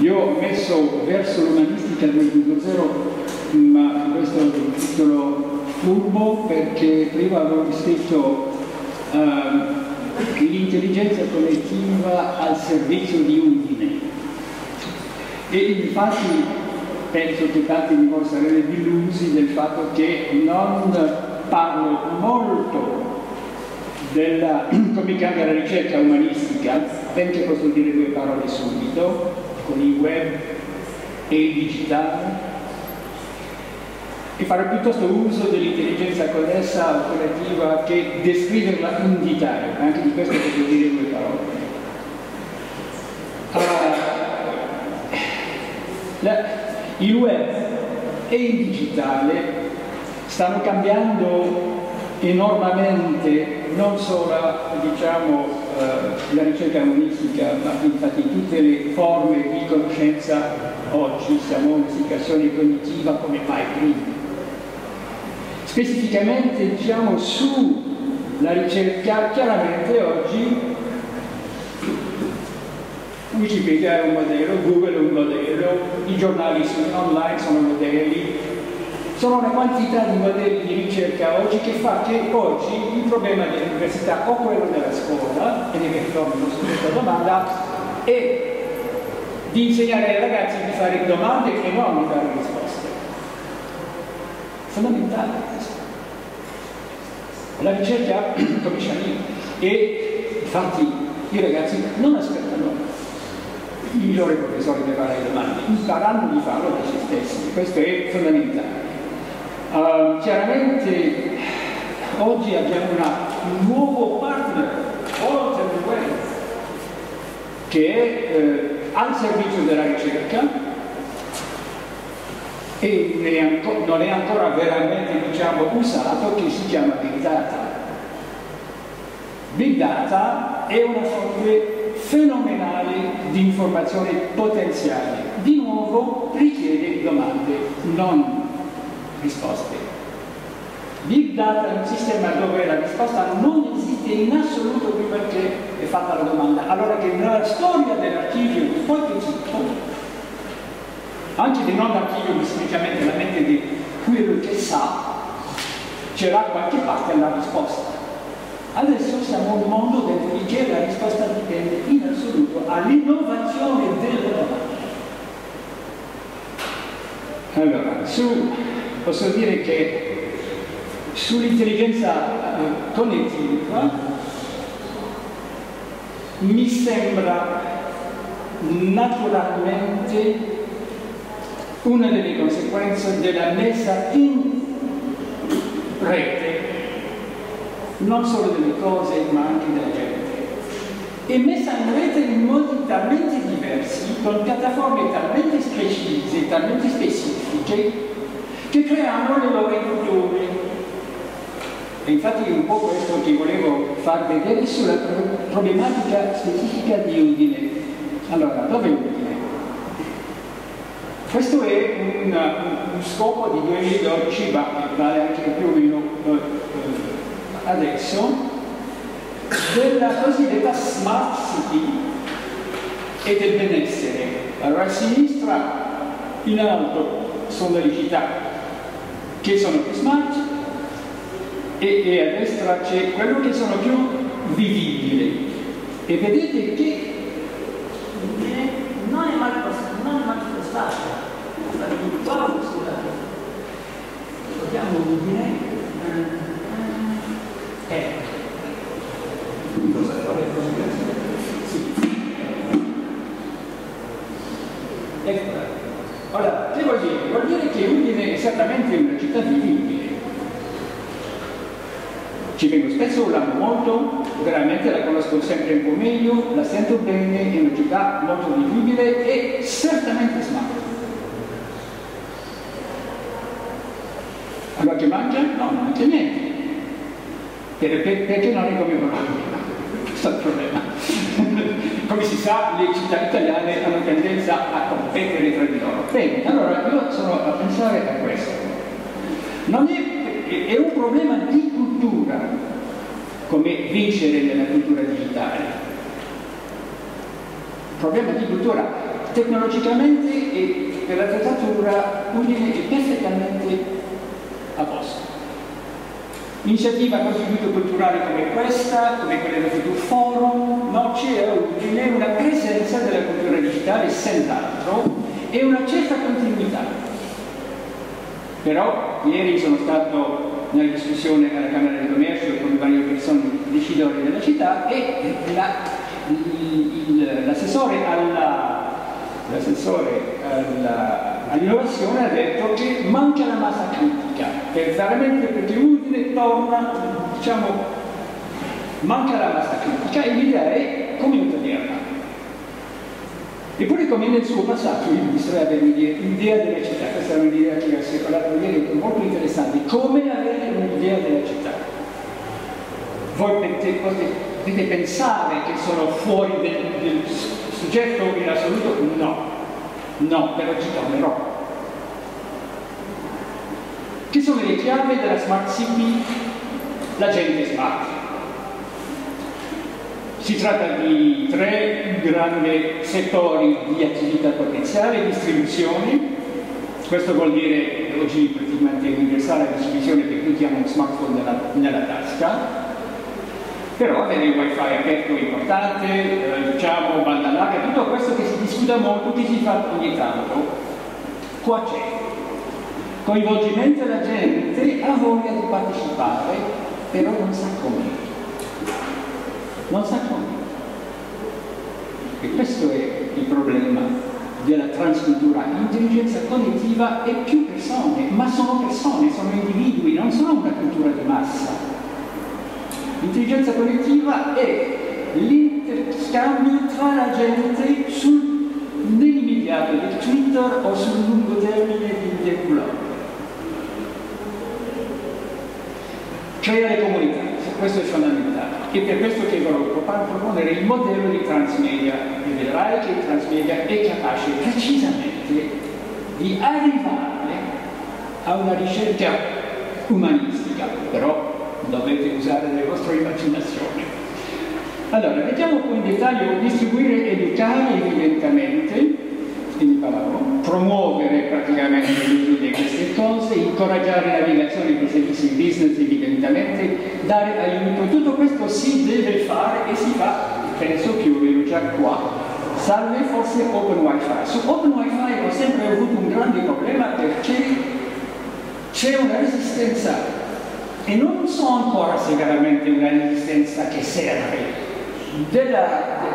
Io ho messo verso l'umanistica 2.0, ma questo è un titolo furbo perché prima avevo scritto uh, l'intelligenza collettiva al servizio di Udine. E infatti penso che tanti di voi sarete delusi del fatto che non parlo molto della come cambia la ricerca umanistica, benché posso dire due parole subito, con il web e il digitale e fare piuttosto uso dell'intelligenza connessa operativa che descriverla in dettaglio, anche di questo posso dire due parole. Uh, la, il web e il digitale stanno cambiando enormemente non solo diciamo, eh, la ricerca umanistica, ma infatti tutte le forme di conoscenza oggi, siamo in situazione cognitiva come mai prima. Specificamente diciamo sulla ricerca, chiaramente oggi Wikipedia è un modello, Google è un modello, i giornali online sono modelli, sono una quantità di modelli di ricerca oggi che fa che oggi il problema dell'università o quello della scuola, e ne ritorno su questa domanda, è di insegnare ai ragazzi di fare domande e non di dare risposte. Fondamentale questo. La ricerca comincia lì e infatti i ragazzi non aspettano i loro professori per fare le domande, imparanno di farlo da se stessi, questo è fondamentale. Chiaramente oggi abbiamo una, un nuovo partner, Walter Wells, che è eh, al servizio della ricerca e non è ancora veramente diciamo, usato, che si chiama Big Data. Big Data è una fonte fenomenale di informazioni potenziali. Di nuovo richiede domande, non risposte. Big Data è un sistema dove la risposta non esiste in assoluto prima che è fatta la domanda. Allora che nella storia dell'archivio, poi anche di non archivio, semplicemente la mente di quello che sa, c'era qualche parte la risposta. Adesso siamo in un mondo dove la risposta dipende in assoluto all'innovazione della domanda. Allora, su posso dire che sull'intelligenza eh, connettiva mi sembra naturalmente una delle conseguenze della messa in rete non solo delle cose ma anche della gente. E messa in rete in modi talmente diversi con piattaforme talmente precise, talmente specifiche che creano le loro culture. E infatti un po' questo che volevo far vedere sulla problematica specifica di Udine. Allora, dove Udine? Questo è un, un scopo di 2012, ma vale anche più o meno eh, adesso, della cosiddetta smart city e del benessere. Allora a sinistra in alto sono le città che sono più smart e, e a destra c'è quello che sono più vivibili. E vedete che non è mal spostato, qua scusate, vogliamo dire eh, sì. Eccola. Allora, che vuol dire? Vuol dire che Udine è esattamente una città vivibile. Ci vengo spesso, l'amo molto, veramente la conosco sempre un po' meglio, la sento bene, è una città molto vivibile e certamente smart. Allora che mangia? No, non mangia niente. perché non è come Bologna? Questo è il problema come si sa le città italiane hanno tendenza a competere tra di loro. Bene, allora io sono a pensare a questo. Non è, è un problema di cultura come vincere nella cultura digitale. Il problema di cultura tecnologicamente e per l'attrezzatura Udine è perfettamente a posto. Iniziativa contributo culturale come questa, come quella del Future Forum, no, c'è a Udine una presenza della cultura digitale senz'altro e una certa continuità. Però ieri sono stato nella discussione alla Camera di Commercio con varie persone decidori della città e l'assessore l'assessore all'innovazione ha detto che manca la massa critica, che veramente perché Udine torna, diciamo, manca la massa critica e l'idea è come ottenerla. Eppure come nel suo passato il ministro aveva un'idea della città, questa è un'idea che ha circolato ieri, molto interessante, come avere un'idea della città. Voi potete pensare che sono fuori del, del soggetto in assoluto? No, no, però ci tornerò. Che sono le chiavi della smart city? La gente smart. Si tratta di tre grandi settori di attività potenziale, distribuzione, questo vuol dire oggi praticamente universale la distribuzione per tutti hanno un smartphone nella, nella tasca, però avere il wifi aperto è importante, eh, diciamo banda larga, tutto questo che si discute molto, che si fa ogni tanto, qua c'è. Coinvolgimento della gente ha voglia di partecipare, però non sa come. Non sa come. E questo è il problema della transcultura. L'intelligenza cognitiva è più persone, ma sono persone, sono individui, non sono una cultura di massa L'intelligenza collettiva è l'interscambio tra la gente sul, nell'immediato di Twitter o sul lungo termine di Deculon. Creare comunità, questo è fondamentale. E per questo che vorrei proporre il modello di transmedia. E vedrai che transmedia è capace precisamente di arrivare a una ricerca umanistica, però dovete usare le vostre immaginazioni. Allora, vediamo un po' in dettaglio, distribuire, educare evidentemente, quindi parlo, promuovere praticamente l'uso di queste cose, incoraggiare la navigazione dei servizi business evidentemente, dare aiuto, tutto questo si deve fare e si fa, penso che io vedo già qua, salve forse Open Wi-Fi. Su Open Wi-Fi ho sempre avuto un grande problema perché c'è una resistenza e non so ancora se veramente una resistenza che serve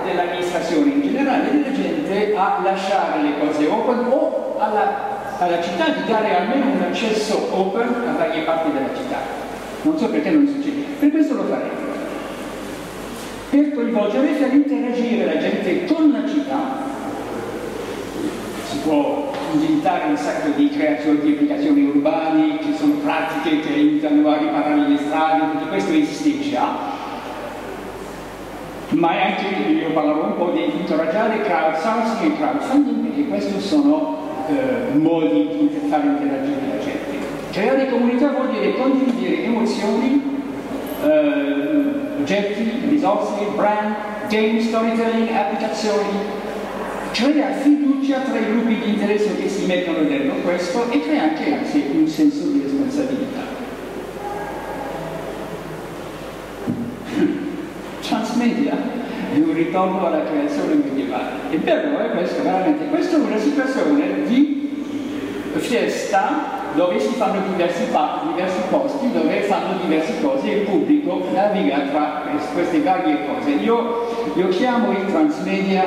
dell'amministrazione in generale della gente a lasciare le cose open o alla, alla, città di dare almeno un accesso open a varie parti della città. Non so perché non succede, per questo lo faremo. Per coinvolgere e per interagire la gente con la città si può inventare un sacco di creazioni di applicazioni urbane, che sono pratiche che aiutano a riparare le strade, tutto questo esiste già. Ma anche, io parlerò un po' di incoraggiare crowdsourcing e crowdfunding, perché questi sono eh, modi di fare interagire la gente. Creare comunità vuol dire condividere emozioni, eh, oggetti, risorse, brand, game, storytelling, applicazioni, crea fiducia tra i gruppi di interesse che si mettono dentro questo e crea anche, anzi un senso di responsabilità. Transmedia un ritorno alla creazione medievale. E però è questo veramente, questa è una situazione di fiesta dove si fanno diversi, diversi posti, dove fanno diverse cose e il pubblico naviga tra queste varie cose. Io, io chiamo il transmedia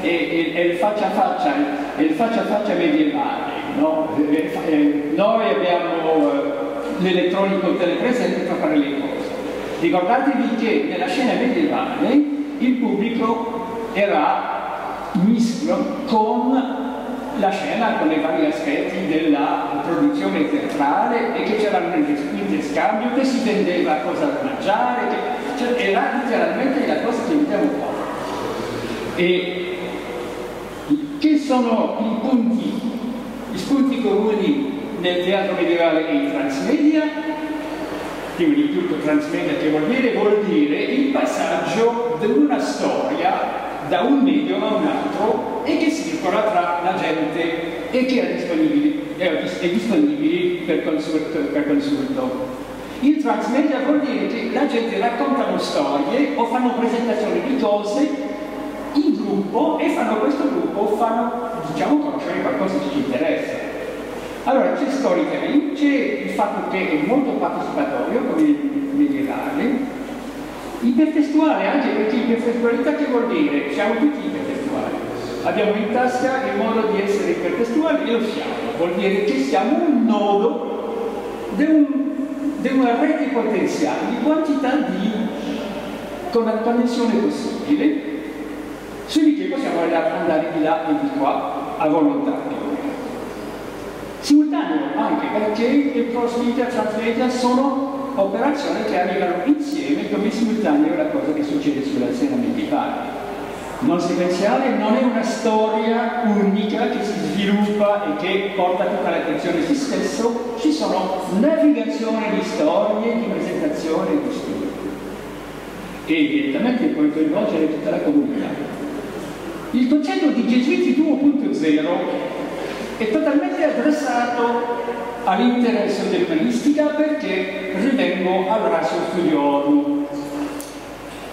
e, e, il faccia a faccia, il faccia a faccia medievale. No? Eh, noi abbiamo eh, l'elettronico telepresente per fare le cose. Ricordatevi che nella scena medievale il pubblico era mischio con la scena con i vari aspetti della produzione teatrale e che c'era un interscambio, che si vendeva cosa mangiare, che, cioè, era letteralmente la cosa che vediamo qua. E che sono i punti, i spunti comuni nel teatro medievale e in transmedia? Prima di tutto transmedia che vuol dire? Vuol dire il passaggio di una storia da un medio a un altro e che circola tra la gente e che è disponibile, è disponibile per, consulto, per consulto. Il transmedia vuol dire che la gente raccontano storie o fanno presentazioni di cose in gruppo e fanno questo gruppo, fanno, diciamo, conoscere qualcosa che ci interessa. Allora c'è storytelling, c'è il fatto che è molto participatorio, come medievale, Ipertestuale anche perché ipertestualità che vuol dire? Siamo tutti ipertestuali. Abbiamo in tasca il modo di essere ipertestuali e lo siamo. Vuol dire che siamo un nodo di, un, una rete potenziale di quantità di con la connessione possibile su di che possiamo andare di là e di qua a volontà simultaneo anche perché il cross media e transmedia sono operazioni che arrivano insieme come simultaneo alla cosa che succede sulla scena medievale. Non sequenziale non è una storia unica che si sviluppa e che porta tutta l'attenzione a se stesso, ci sono navigazioni di storie, di presentazione di studi. E evidentemente puoi coinvolgere tutta la comunità. Il concetto di Gesuiti 2.0 è totalmente adressato all'interesse dell'umanistica perché ritengo al ratio studiorum.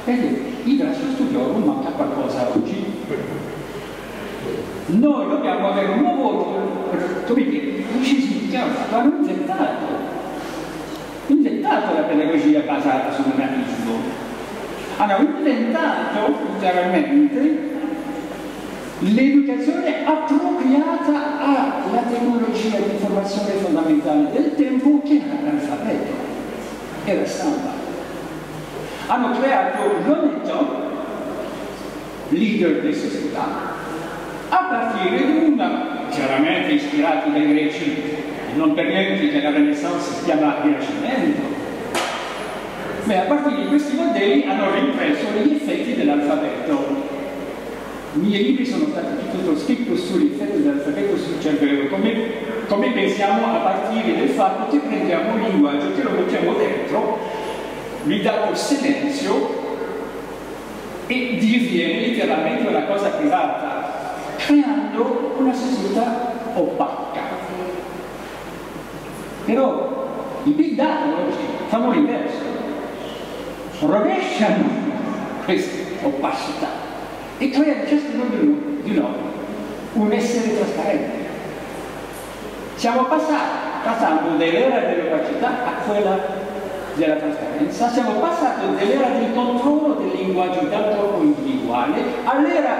Vedete, il ratio studiorum manca qualcosa oggi. Noi dobbiamo avere un nuovo, come dire, un inventato, inventato la pedagogia basata sull'umanismo. Hanno inventato chiaramente l'educazione appropriata alla tecnologia di informazione fondamentale del tempo che era l'alfabeto e la stampa. Hanno creato l'oneto, leader di società, a partire di una, chiaramente ispirati dai greci, non per niente che la Renaissance si chiama Rinascimento, Beh, a partire di questi modelli hanno ripreso gli effetti dell'alfabeto i miei libri sono stati tutto sull'effetto dell'alfabeto sul cervello, come, come, pensiamo a partire del fatto che prendiamo un linguaggio, che lo mettiamo dentro, gli il silenzio e diviene letteralmente una cosa privata, creando una società opaca. Però i big data oggi fanno l'inverso, rovesciano questa opacità e crea ciascuno di, noi un essere trasparente. Siamo passati, passando dall'era dell'opacità a quella della trasparenza, siamo passati dall'era del controllo del linguaggio dal corpo individuale all'era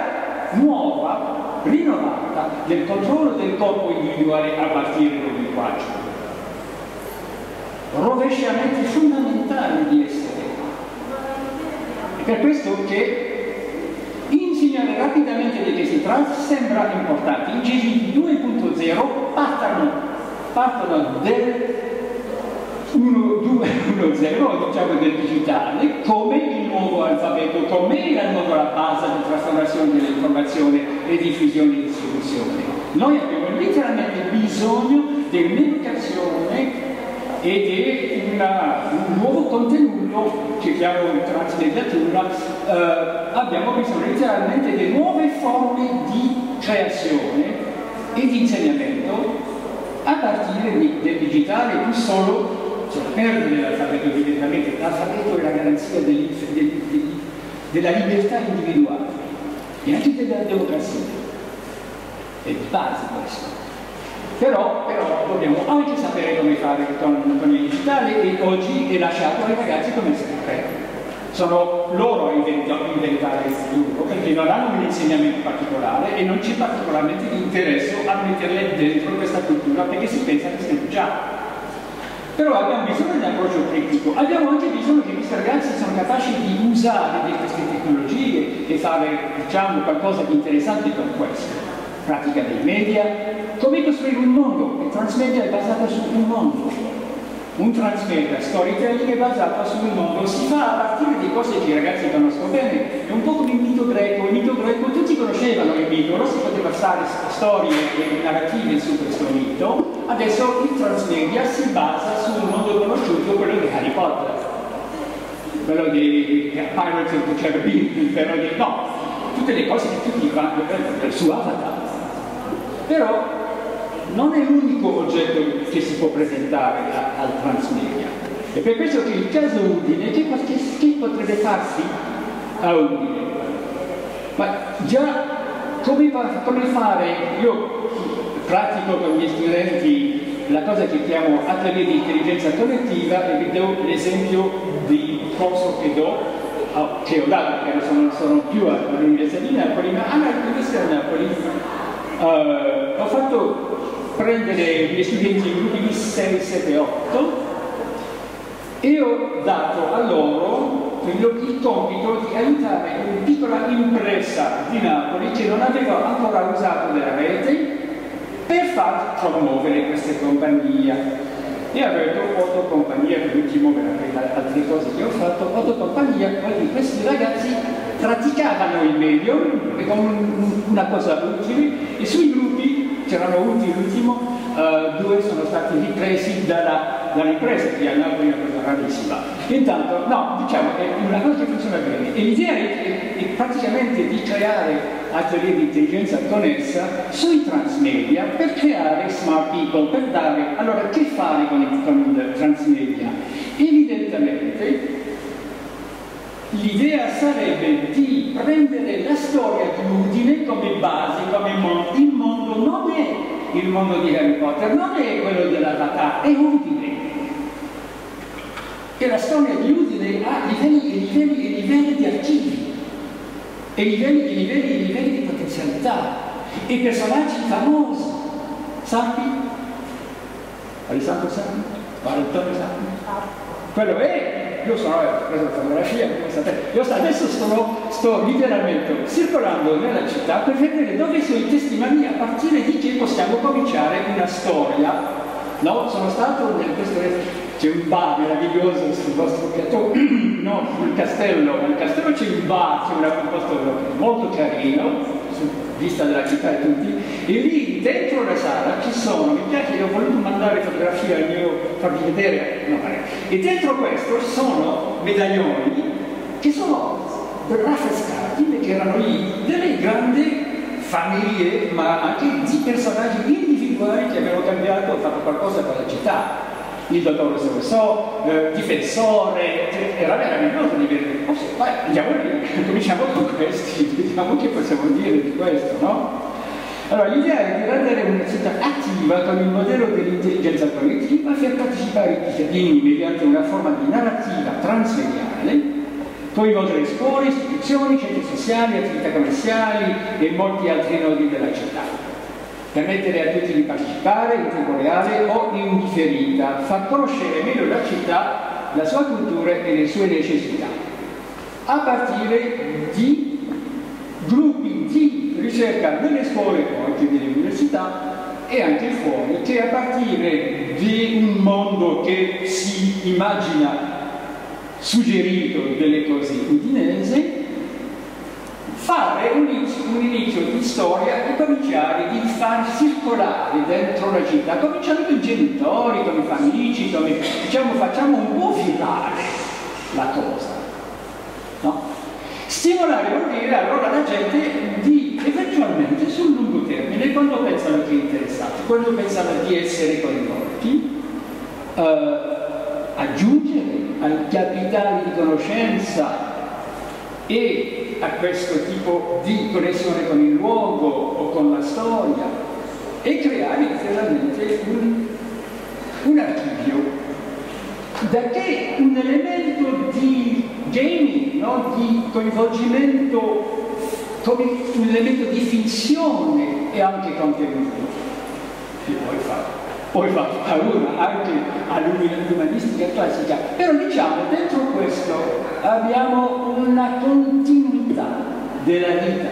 nuova, rinnovata, del controllo del corpo individuale a partire dal linguaggio. Rovesciamenti fondamentali di essere. È per questo che di trans sembra importante. I GG 2.0 partono, partono del 1.2.1.0, diciamo del digitale, come il nuovo alfabeto, come la nuova base di trasformazione dell'informazione e diffusione e distribuzione. Noi abbiamo letteralmente bisogno di un'educazione ed è una, un nuovo contenuto che chiamo transmediatura, eh, abbiamo bisogno letteralmente di nuove forme di creazione e di insegnamento a partire di, del digitale, non solo cioè, perdere l'alfabeto direttamente, l'alfabeto è la garanzia del, del, del, della libertà individuale e anche della democrazia. È di base questo. Però, però, dobbiamo anche sapere come fare con, il digitale e oggi è lasciato ai ragazzi come sempre. Sono loro a inventare il futuro perché non hanno un insegnamento particolare e non c'è particolarmente interesse a metterle dentro questa cultura perché si pensa che siamo già. Però abbiamo bisogno di un approccio tecnico, abbiamo anche bisogno che questi ragazzi siano capaci di usare queste tecnologie e fare diciamo, qualcosa di interessante con questo pratica dei media, come costruire un mondo. Il transmedia è basato su un mondo. Un transmedia storytelling basato su un mondo, si fa a partire di cose che i ragazzi conoscono bene, è un po' come il mito greco, il mito greco tutti conoscevano il mito, non si poteva fare storie e narrative su questo mito, adesso il transmedia si basa sul mondo conosciuto, quello di Harry Potter, quello di Pirates of the Caribbean, però di no, tutte le cose che tutti fanno per suo avatar. Però non è l'unico oggetto che si può presentare a, al transmedia. E per questo che il caso Udine, che, che, potrebbe farsi a Udine? Ma già come, come fare, io pratico con gli studenti la cosa che chiamo atelier di intelligenza collettiva e vi do l'esempio di corso che do, che ho dato, perché non sono, sono più all'Università di Napoli, ma all'Università di Napoli uh, ho fatto prendere gli studenti in gruppi di 6, 7, 8 e ho dato a loro il compito di aiutare una piccola impresa di Napoli che non aveva ancora usato della rete per far promuovere queste compagnie. E avevo otto compagnie, l'ultimo per altre cose che ho fatto, otto compagnie, quindi questi ragazzi praticavano il medio come una cosa utile e sui gruppi, c'erano ultimi, l'ultimo, uh, due sono stati ripresi dalla, dall'impresa che a Napoli è una cosa rarissima. Intanto, no, diciamo, è una cosa che funziona bene. E l'idea è, è, è praticamente di creare atelier di intelligenza connessa sui transmedia per creare smart people, per dare, allora che fare con il, con il transmedia? Evidentemente l'idea sarebbe di prendere la storia di Udine come base, come mondo. Il mondo non è il mondo di Harry Potter, non è quello dell'Avatar, è Udine. E la storia di Udine ha livelli e livelli e livelli di archivi e livelli e livelli e livelli di potenzialità e personaggi famosi. Sappi? Alessandro Sappi? Antonio Sappi? Quello è, io sono, ho preso la fotografia, io adesso sto, sto letteralmente circolando nella città per vedere dove sono i testimoni a partire di che possiamo cominciare una storia. No, sono stato nel questo c'è un bar meraviglioso sul vostro piatto, no, sul castello, nel castello c'è un bar, c'è un posto molto carino, vista della città e tutti, e lì dentro la sala ci sono, mi piace, io ho voluto mandare fotografie al mio, farvi vedere, no, e dentro questo ci sono medaglioni che sono raffrescati, perché erano lì delle grandi famiglie, ma anche di personaggi individuali che avevano cambiato, fatto qualcosa per la città il dottor Rousseau, eh, difensore, cioè, era meraviglioso di vedere. Sì, vai, andiamo lì, cominciamo con questi, vediamo che possiamo dire di questo, no? Allora, l'idea è di rendere una città attiva con il modello dell'intelligenza collettiva per partecipare i cittadini mediante una forma di narrativa transmediale, coinvolgere scuole, istituzioni, centri sociali, attività commerciali e molti altri nodi della città permettere a tutti di partecipare in tempo reale o in differita, far conoscere meglio la città, la sua cultura e le sue necessità, a partire di gruppi di ricerca nelle scuole o anche nelle università e anche fuori, che a partire di un mondo che si immagina suggerito delle cose udinese, fare un un inizio, di storia e cominciare di far circolare dentro la città, cominciando con i genitori, con i amici, come, diciamo facciamo un po' virale la cosa. No? Stimolare vuol dire allora la gente di eventualmente sul lungo termine, quando pensano è interessati, quando pensano di essere coinvolti, eh, aggiungere ai capitali di conoscenza e a questo tipo di connessione con il luogo o con la storia e creare letteralmente un, un archivio. Da che un elemento di gaming, no? di coinvolgimento come un elemento di finzione e anche contenuto. Che poi fa poi fa paura anche all'umanistica classica, però diciamo dentro questo abbiamo una continuità della vita,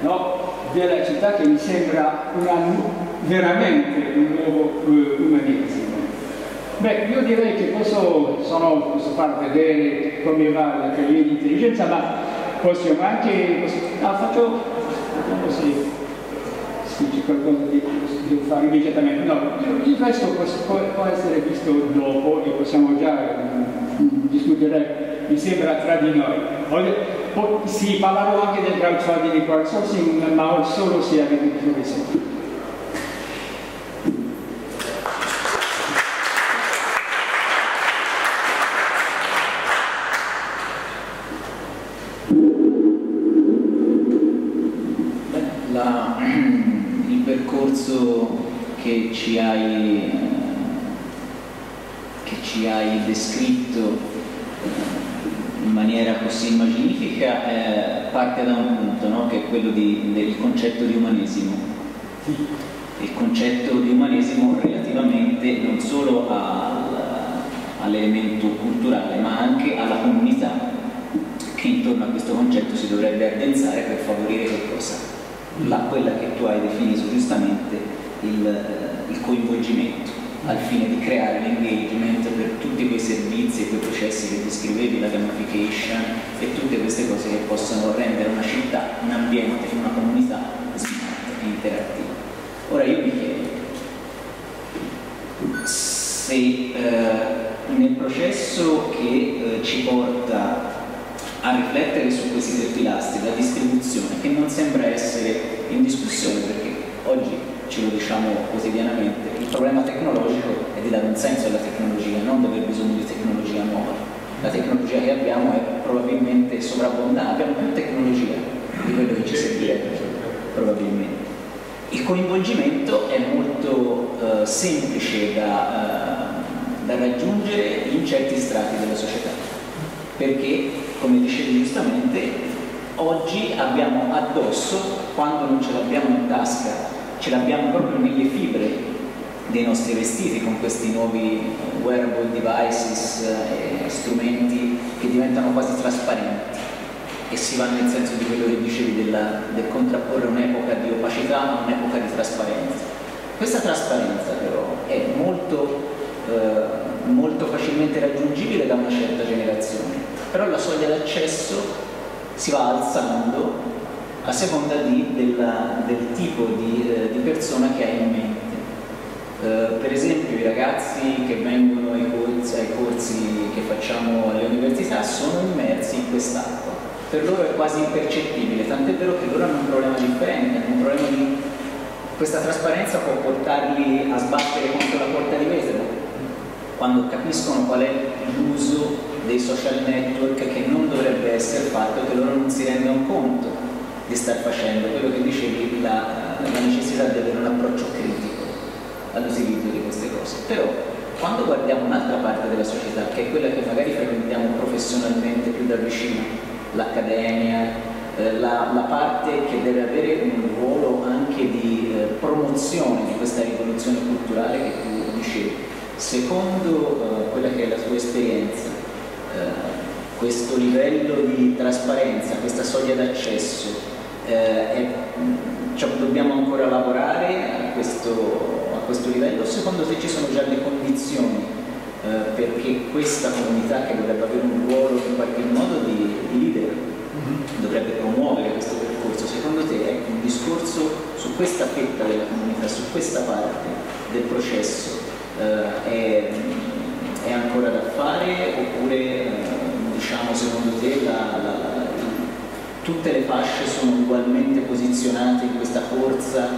no? della città che mi sembra una, veramente un nuovo uh, umanesimo. Beh, io direi che posso, sono, posso far vedere come va la carriera di intelligenza, ma possiamo anche, posso, no, faccio, vediamo se c'è qualcosa di devo fare immediatamente. No, il resto può, può, essere visto dopo e possiamo già mm, discutere, mi sembra, tra di noi. sì, parlerò anche del crowdfunding e crowdsourcing, ma solo se avete bisogno di sentire. il percorso che ci hai, che ci hai descritto in maniera così magnifica eh, parte da un punto no? che è quello di, del concetto di umanesimo. Il concetto di umanesimo relativamente non solo al, all'elemento culturale ma anche alla comunità che intorno a questo concetto si dovrebbe addensare per favorire che cosa? La, quella che tu hai definito giustamente il, eh, il coinvolgimento al fine di creare l'engagement per tutti quei servizi e quei processi che descrivevi, la gamification e tutte queste cose che possono rendere una città, un ambiente, una comunità smart e interattiva. Ora io mi chiedo se eh, nel processo che eh, ci porta a riflettere su questi tre pilastri, la distribuzione, che non sembra essere in discussione perché oggi ce lo diciamo quotidianamente, il problema tecnologico è di dare un senso alla tecnologia, non di aver bisogno di tecnologia nuova. La tecnologia che abbiamo è probabilmente sovrabbondante, abbiamo più tecnologia di quello che ci servirebbe, probabilmente. Il coinvolgimento è molto eh, semplice da, eh, da raggiungere in certi strati della società, perché, come dicevi giustamente, oggi abbiamo addosso, quando non ce l'abbiamo in tasca, ce l'abbiamo proprio nelle fibre dei nostri vestiti con questi nuovi wearable devices e eh, strumenti che diventano quasi trasparenti e si va nel senso di quello che dicevi della, del contrapporre un'epoca di opacità a un'epoca di trasparenza. Questa trasparenza però è molto, eh, molto facilmente raggiungibile da una certa generazione, però la soglia d'accesso si va alzando a seconda di, della, del tipo di, eh, di, persona che hai in mente. Eh, per esempio i ragazzi che vengono ai corsi, ai corsi che facciamo alle università sono immersi in quest'acqua. Per loro è quasi impercettibile, tant'è vero che loro hanno un problema differente, hanno un problema di... Questa trasparenza può portarli a sbattere contro la porta di vetro, quando capiscono qual è l'uso dei social network che non dovrebbe essere fatto e che loro non si rendono conto di star facendo, quello che dicevi, la, la necessità di avere un approccio critico all'utilizzo di queste cose. Però quando guardiamo un'altra parte della società, che è quella che magari frequentiamo professionalmente più da vicino, l'accademia, eh, la, la, parte che deve avere un ruolo anche di eh, promozione di questa rivoluzione culturale che tu dicevi, secondo eh, quella che è la tua esperienza, eh, questo livello di trasparenza, questa soglia d'accesso eh, cioè, dobbiamo ancora lavorare a questo, a questo, livello? Secondo te ci sono già le condizioni eh, perché questa comunità che dovrebbe avere un ruolo in qualche modo di, di leader mm-hmm. dovrebbe promuovere questo percorso? Secondo te ecco, un discorso su questa fetta della comunità, su questa parte del processo eh, è, è, ancora da fare oppure eh, diciamo secondo te la, la tutte le fasce sono ugualmente posizionate in questa corsa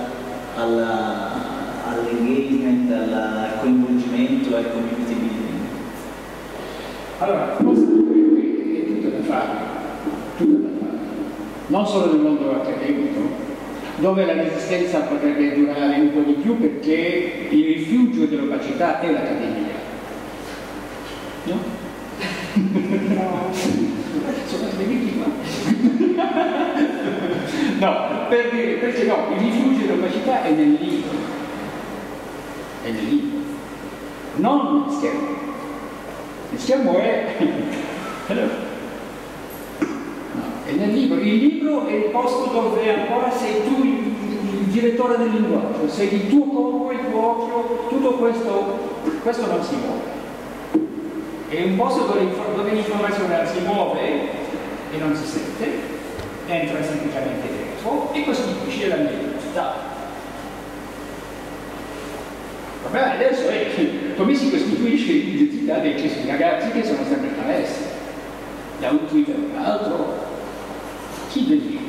all'engagement, all al coinvolgimento, al community building? Allora, questo è tutto da fare, tutto da fare, non solo nel mondo accademico, dove la resistenza potrebbe durare un po' di più perché il rifugio dell'opacità è l'accademia. No? no. Sono svenuti qua. no, per dire, perché no, il rifugio dell'opacità è nel libro. È nel libro. Non nel schermo. Il schermo è... no, è nel libro. Il libro è il posto dove ancora sei tu il, il direttore del linguaggio, sei il tuo corpo, il tuo occhio, tutto questo, questo non si muove è un posto dove, dove l'informazione si muove e non si sente, entra semplicemente dentro e costituisce la mia identità. Vabbè, adesso è come si costituisce l'identità dei questi ragazzi che sono sempre palestra. Da un Twitter a un altro, chi decide?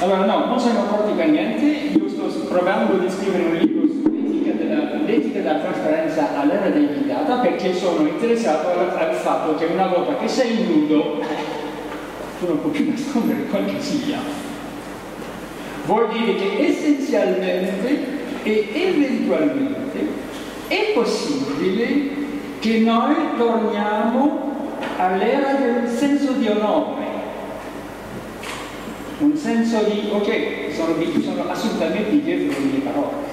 Allora no, non siamo pronti per niente, io sto provando di scrivere un libro sull'etica della, della trasparenza all'era dei big data perché sono interessato al, al, fatto che una volta che sei nudo tu non puoi più nascondere quel che sia. Vuol dire che essenzialmente e eventualmente è possibile che noi torniamo all'era del senso di onore un senso di ok, sono, sono assolutamente dietro le mie parole.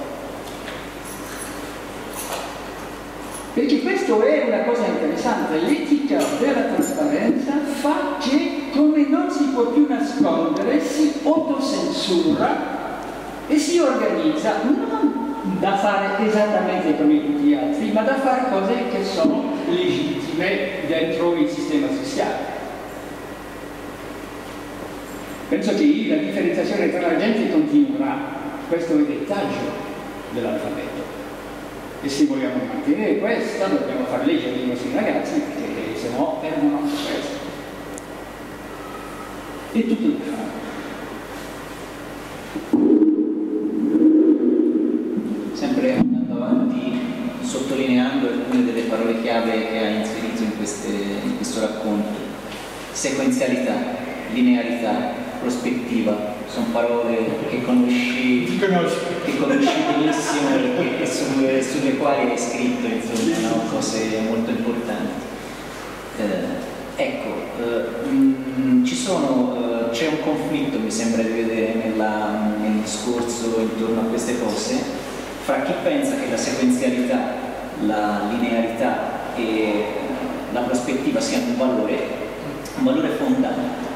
Perché questo è una cosa interessante, l'etica della trasparenza fa che come non si può più nascondere, si autocensura e si organizza non da fare esattamente come tutti gli altri, ma da fare cose che sono legittime dentro il sistema sociale. Penso che la differenziazione tra la gente continuerà, questo è il dettaglio dell'alfabeto. E se vogliamo mantenere questa, dobbiamo far leggere i nostri ragazzi, perché se no perdono questo. E tutto da fare. Sempre andando avanti, sottolineando alcune delle parole chiave che ha inserito in, queste, in questo racconto. Sequenzialità, linearità, prospettiva, sono parole che conosci, che conosci benissimo e sulle, sulle, quali hai scritto insomma, no? cose molto importanti. Eh, ecco, eh, mh, sono, eh, c'è un conflitto, mi sembra di vedere nella, nel discorso intorno a queste cose, fra chi pensa che la sequenzialità, la linearità e la prospettiva siano un valore, un valore fondante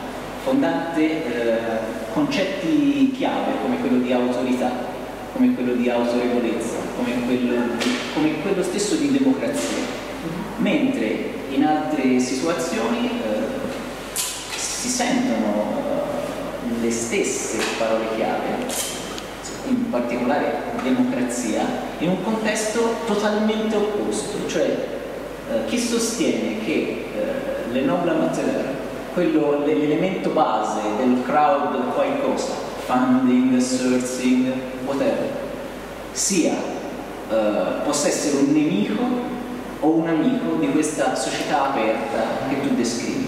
fondante eh, concetti chiave come quello di autorità, come quello di autorevolezza, come quello, come quello stesso di democrazia, mentre in altre situazioni eh, si sentono eh, le stesse parole chiave, in particolare democrazia, in un contesto totalmente opposto, cioè eh, chi sostiene che eh, le noble amateur quello, l'elemento base del crowd qualcosa, funding, sourcing, whatever, sia, eh, possa essere un nemico o un amico di questa società aperta che tu descrivi.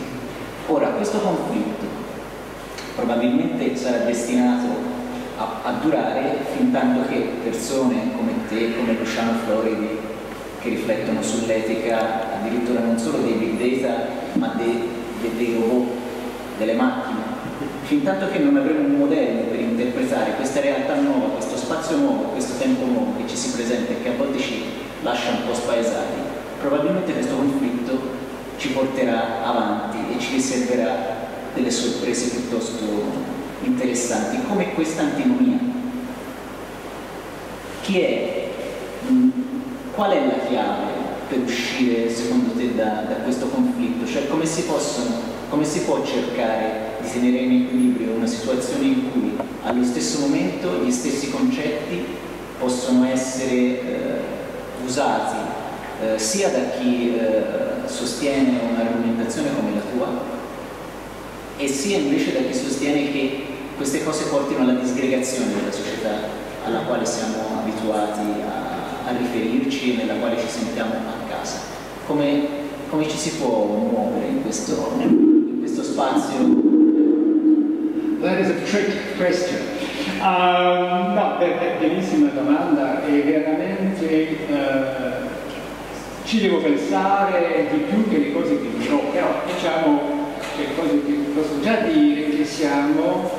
Ora, questo conflitto probabilmente sarà destinato a, a durare fin tanto che persone come te, come Luciano Floridi, che riflettono sull'etica addirittura non solo dei big data, ma dei dei robot, delle macchine, fin tanto che non avremo un modello per interpretare questa realtà nuova, questo spazio nuovo, questo tempo nuovo che ci si presenta e che a volte ci lascia un po' spaesati, probabilmente questo conflitto ci porterà avanti e ci riserverà delle sorprese piuttosto interessanti, come questa antinomia. Chi è? Mm, qual è la chiave per uscire secondo te da, da questo conflitto? Cioè come si, possono, come si può cercare di tenere in equilibrio una situazione in cui allo stesso momento gli stessi concetti possono essere eh, usati eh, sia da chi eh, sostiene un'argomentazione come la tua e sia invece da chi sostiene che queste cose portino alla disgregazione della società alla quale siamo abituati a a riferirci e nella quale ci sentiamo a casa. Come, come ci si può muovere in questo, in questo spazio? That is a trick question. Um, no, bellissima domanda e veramente uh, ci devo pensare di più che le cose che dirò, però diciamo che cose che posso già dire che siamo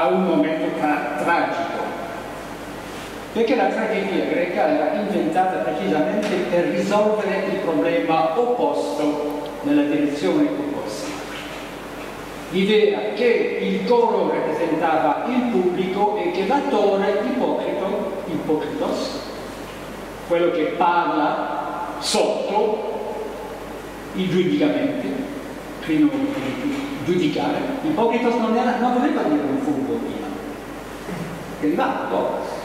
a un momento tra tragico perché la tragedia greca era inventata precisamente per risolvere il problema opposto nella direzione opposta. L'idea che il coro rappresentava il pubblico e che l'attore, ipocrito, ipocritos, quello che parla sotto il giudicamento, prima di giudicare, ipocritos non, non doveva dire un furbo prima, arrivava dopo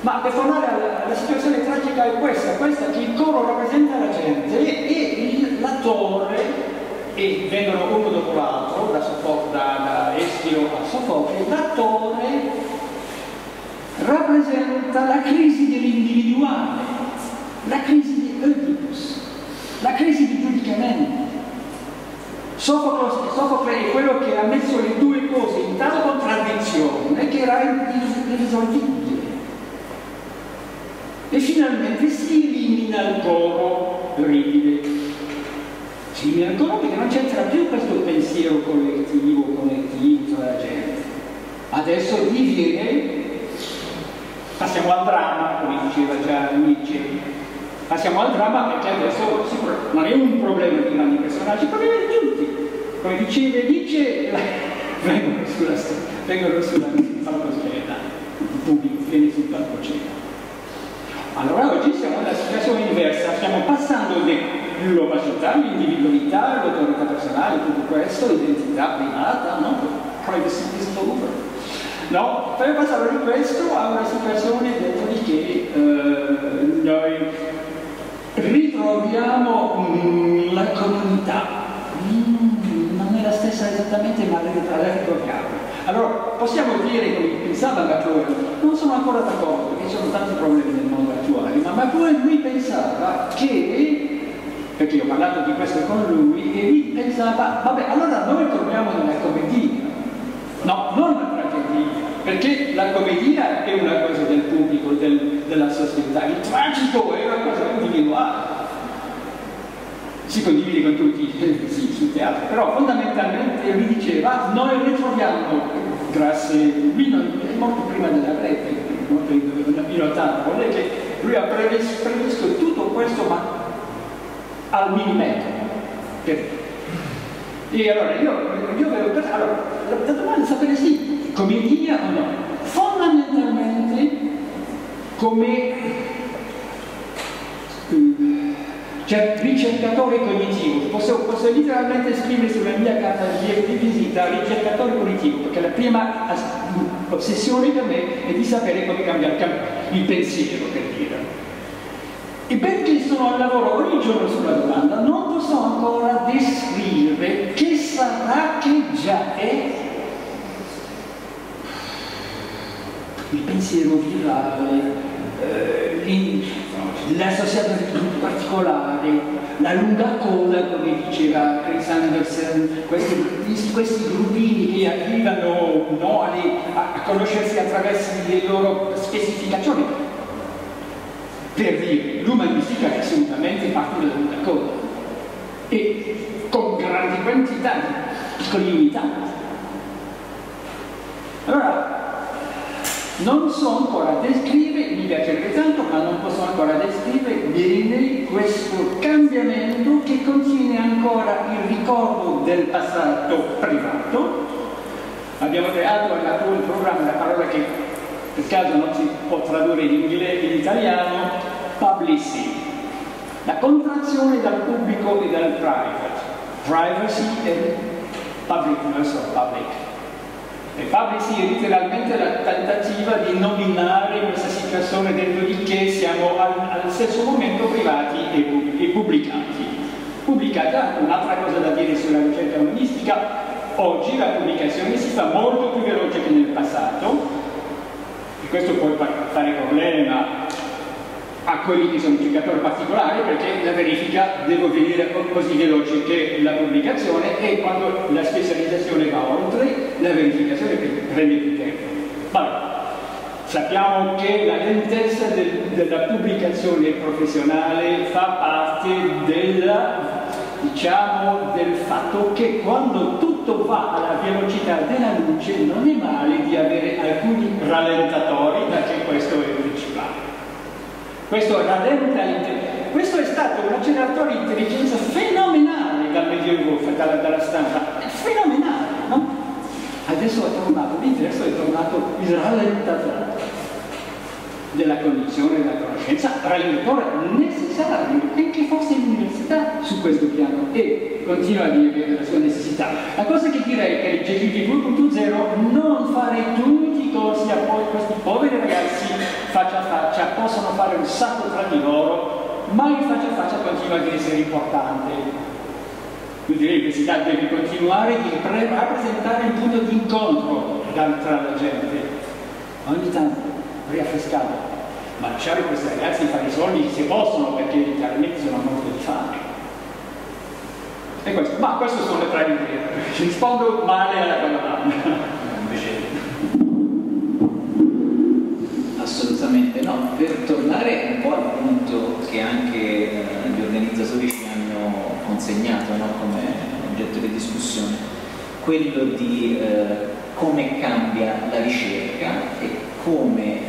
ma per tornare alla, alla, situazione tragica è questa, questa che il coro rappresenta la gente e, e l'attore e vengono uno dopo l'altro, da, da, da Eschilo a Sofocle, l'attore rappresenta la crisi dell'individuale, la crisi di Oedipus, la crisi di giudicamento. Sofocle, Sofocle è quello che ha messo le due cose in tale contraddizione che era irrisolvibile. E finalmente si elimina il coro ripide. Si elimina il coro perché non c'entra più questo pensiero collettivo, connettivo tra la gente. Adesso diviene Passiamo al dramma, come diceva già Nietzsche. Passiamo al dramma perché adesso non è un problema di grandi personaggi, un problema di tutti. Come diceva Nietzsche, vengono sulla, vengono sulla palcoscena, il pubblico viene sul palcoscenico. Allora oggi siamo nella situazione inversa, stiamo passando dall'opacità, l'individualità, l'autorità personale, tutto questo, l'identità privata, no? Privacy is over No? Per passare di questo a una situazione dentro di che eh, noi ritroviamo mm, la comunità. Mm, non è la stessa esattamente, ma la ritroviamo. Allora, possiamo dire, come pensava Gatore, non sono ancora d'accordo, perché ci sono tanti problemi nel mondo attuale, ma, poi lui pensava che, perché ho parlato di questo con lui, e lui pensava, vabbè, allora noi torniamo nella commedia. No, non una tragedia, perché la commedia è una cosa del pubblico, del, della società, il tragico è una cosa individuale. Si condivide con tutti sì, sul teatro, però fondamentalmente lui diceva noi ritroviamo, grazie, lui non, è morto prima della rete, molto in 80, vuol dire che lui ha previsto, tutto questo ma al millimetro. E allora io, io avevo pensato, allora, la domanda è sapere sì, commedia o no? Fondamentalmente come cioè, ricercatore cognitivo, posso, posso, letteralmente scrivere sulla mia carta di visita ricercatore cognitivo, perché la prima ossessione per me è di sapere come cambiare il pensiero, per dire. E perché sono al lavoro ogni giorno sulla domanda, non posso ancora descrivere che sarà che già è il pensiero virale, eh, l'associazione particolari, la lunga coda, come diceva Chris Anderson, questi, questi gruppini che arrivano no, a, a, conoscersi attraverso le loro specificazioni. Per dire, l'umanistica è assolutamente parte della lunga coda e con grandi quantità di piccole unità. Allora, non so ancora descrivere, mi piacerebbe tanto, ma non posso ancora descrivere bene questo cambiamento che contiene ancora il ricordo del passato privato. Abbiamo creato nel programma la parola che per caso non si può tradurre in inglese in italiano, publicity, la contrazione dal pubblico e dal private, privacy e public, non so, public. E Publici è letteralmente la tentativa di nominare questa situazione dentro di che siamo al, al stesso momento privati e, e pubblicati. Pubblicata, un'altra cosa da dire sulla ricerca umanistica, oggi la pubblicazione si fa molto più veloce che nel passato, e questo può fare problema a quelli che sono ricercatori particolari perché la verifica deve venire così veloce che la pubblicazione e quando la specializzazione va oltre la verificazione prende più tempo. Allora, sappiamo che la lentezza del, della pubblicazione professionale fa parte della, diciamo, del fatto che quando tutto va alla velocità della luce non è male di avere alcuni rallentatori perché questo è. Questo rallenta questo è stato un acceleratore di intelligenza fenomenale dal Medioevo, dalla, dalla stampa, fenomenale, no? Adesso è tornato l'inverso, è tornato il rallentatore della cognizione e della conoscenza, rallentatore necessario, anche forse l'università su questo piano. E continua a dire la sua necessità. La cosa che direi è che GTT 2.0 non fare tutti i corsi a poi questi poveri ragazzi faccia a faccia, possono fare un sacco tra di loro, ma il faccia a faccia continua ad essere importante. Quindi l'università deve continuare di rappresentare il punto di incontro tra la gente, ogni tanto riaffrescato, ma lasciare questi ragazzi fare i soldi se possono perché chiaramente sono morti di fame. E questo, ma queste sono le tre idee, rispondo male alla tua domanda. Assolutamente no, per tornare un po' al punto che anche eh, gli organizzatori ci hanno consegnato no, come oggetto di discussione, quello di eh, come cambia la ricerca e come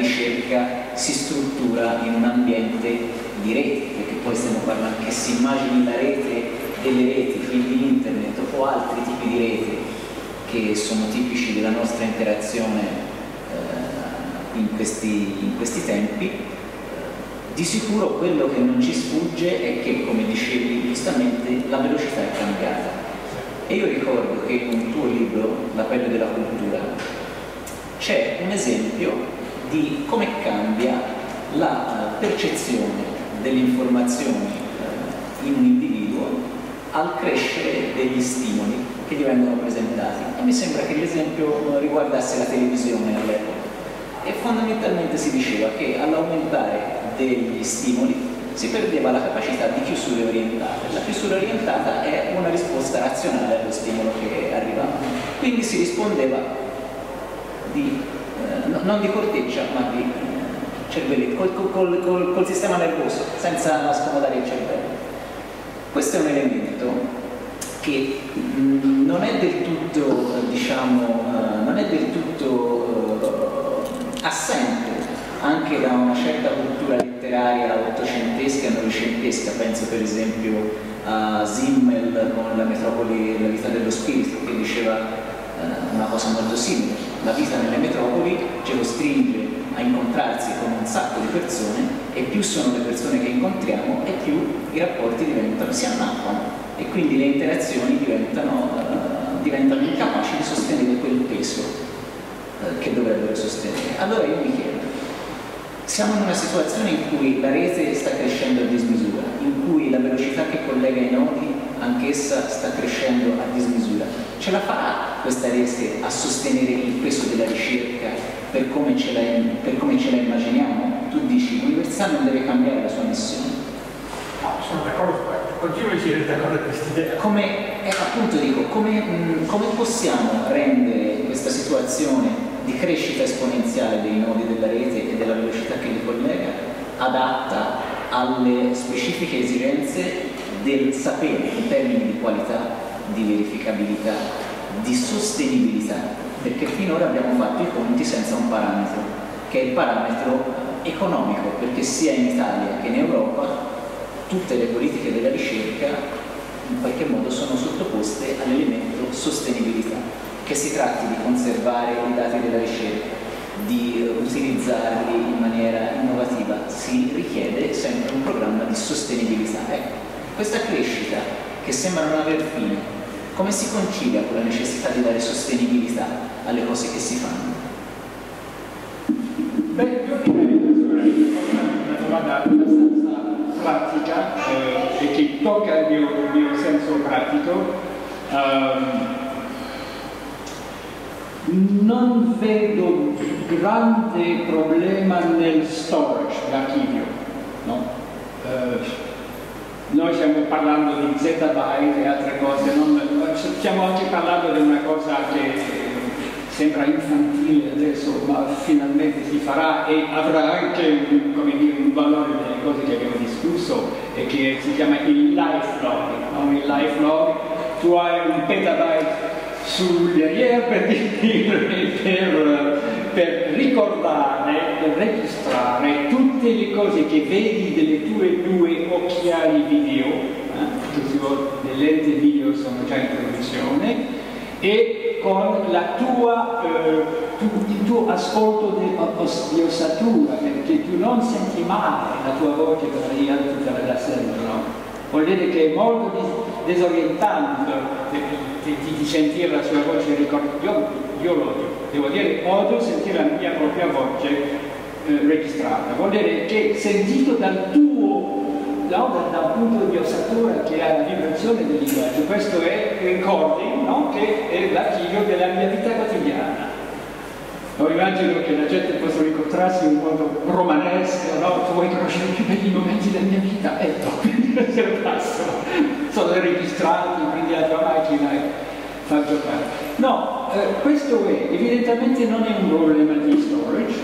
ricerca si struttura in un ambiente di rete, perché poi stiamo parlando che si immagini la rete delle reti, quindi internet o altri tipi di rete che sono tipici della nostra interazione in questi, in questi tempi, di sicuro quello che non ci sfugge è che, come dicevi giustamente, la velocità è cambiata. E io ricordo che in un tuo libro, La pelle della cultura, c'è un esempio di come cambia la percezione delle informazioni eh, in un individuo al crescere degli stimoli che gli vengono presentati. E mi sembra che l'esempio riguardasse la televisione all'epoca e fondamentalmente si diceva che all'aumentare degli stimoli si perdeva la capacità di chiusura orientata. La chiusura orientata è una risposta razionale allo stimolo che arrivava. Quindi si rispondeva di, eh, non di corteccia, ma di eh, cervelletto, col, col, col, col, sistema nervoso, senza scomodare il cervello. Questo è un elemento che mh, mm, non è del tutto, diciamo, uh, non è del tutto uh, assente anche da una certa cultura letteraria ottocentesca e novecentesca, penso per esempio a Simmel con la metropoli, la vita dello spirito, che diceva eh, una cosa molto simile. La vita nelle metropoli ce lo stringe a incontrarsi con un sacco di persone e più sono le persone che incontriamo e più i rapporti diventano, si annacquano e quindi le interazioni diventano, uh, diventano incapaci di sostenere quel peso eh, che dovrebbero sostenere. Allora io mi chiedo, siamo in una situazione in cui la rete sta crescendo a dismisura, in cui la velocità che collega i nodi anch'essa sta crescendo a dismisura. Ce la farà questa rete a sostenere il peso della ricerca per come ce la, come ce la immaginiamo? Tu dici, l'università non deve cambiare la sua missione. No, sono d'accordo continuo a essere d'accordo con questa idea. Come, eh, appunto dico, come, mh, come possiamo rendere questa situazione di crescita esponenziale dei nodi della rete e della velocità che li collega, adatta alle specifiche esigenze del sapere in termini di qualità, di verificabilità, di sostenibilità, perché finora abbiamo fatto i conti senza un parametro, che è il parametro economico, perché sia in Italia che in Europa tutte le politiche della ricerca in qualche modo sono sottoposte all'elemento sostenibilità che si tratti di conservare i dati della ricerca, di utilizzarli in maniera innovativa, si richiede sempre un programma di sostenibilità. Ecco, questa crescita che sembra non aver fine, come si concilia con la necessità di dare sostenibilità alle cose che si fanno? Beh, io direi una domanda abbastanza pratica eh, e che tocca il mio, il mio senso pratico. Um, non vedo grande problema nel storage, l'archivio. No? Eh, noi stiamo parlando di zettabyte e altre cose, non, stiamo anche parlando di una cosa che sembra infantile adesso, ma finalmente si farà e avrà anche dire, un valore delle cose che abbiamo discusso e che si chiama il lifelog. No? Il lifelog, tu hai un petabyte sull'Erier per, per, per, ricordare, per registrare tutte le cose che vedi delle tue due occhiali video, le lenti video sono già in produzione, e con tua, eh, tu, il tuo ascolto di, ossatura, perché tu non senti mai la tua voce lì tutta la sera, no? Vuol dire che è molto disorientante di, di, di, sentire la sua voce ricordata. Io, io l'odio, devo dire, odio sentire la mia propria voce eh, registrata. Vuol dire che sentito dal tuo no, da, un punto di ossatura che ha la vibrazione del linguaggio. Questo è recording, no, che è l'archivio della mia vita quotidiana. No, immagino che la gente possa incontrarsi in un modo romanesco, no? Tu vuoi conoscere i più belli momenti della mia vita? Ecco, se lo passo. Sono registrati, prendi la tua macchina e fa giocare. No, eh, questo è, evidentemente non è un problema di storage,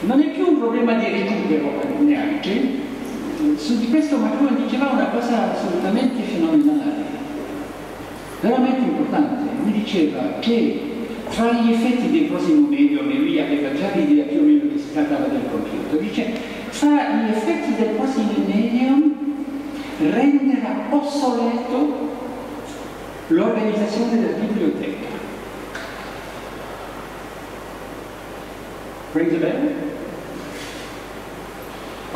non è più un problema di recupero neanche. Su di questo Macron diceva una cosa assolutamente fenomenale, veramente importante. Mi diceva che tra gli effetti del prossimo medium, e lui aveva già l'idea più o meno che si trattava del computer, dice tra gli effetti del prossimo medium renderà obsoleto l'organizzazione della biblioteca. A bell?